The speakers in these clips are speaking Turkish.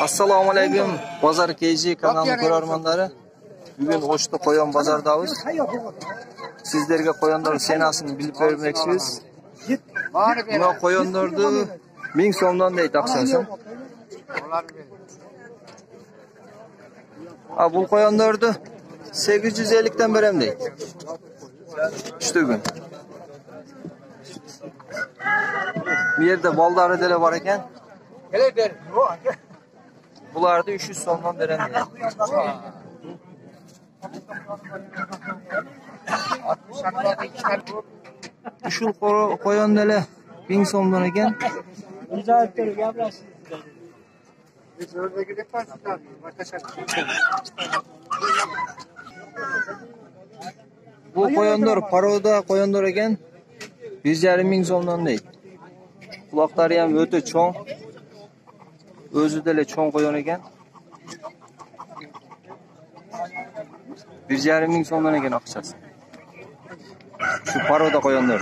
assalomu alaykum bozor kg kanali ko'rarmanlari bugun o'shda qo'yon bozordamiz sizlarga qo'yonlar sanasini bilib bermoqchimiz buna qo'yonlarni ming so'mdan deydi aqchasi ha bu qo'yonlarni sakkiz yuz ellikdan berem deydi uchta kun bu yerda boldari dele bor ekan bularni uch yuz so'mdan berem deydi Ushul qo'yon dele ming so'mdan ekan bu qo'yonlar paroda qo'yonlar ekan yuz yarim ming so'mdan deydi quloqlari ham o'ta cho'ng o'zida cho'ng qo'yon ekan yuz yarim ming so'mdan ekan aqchasi shu paroda qo'yonlar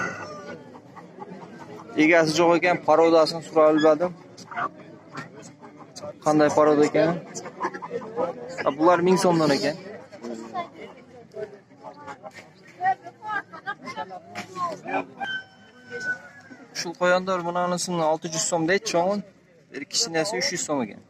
egasi yo'q ekan parodasini so'rab olmadim qanday paroda ekan bular ming so'mdan ekan shu qo'yonlar bunanisini olti yuz so'm deydi cho'ng'in bir kishinasi uch yuz so'm ekan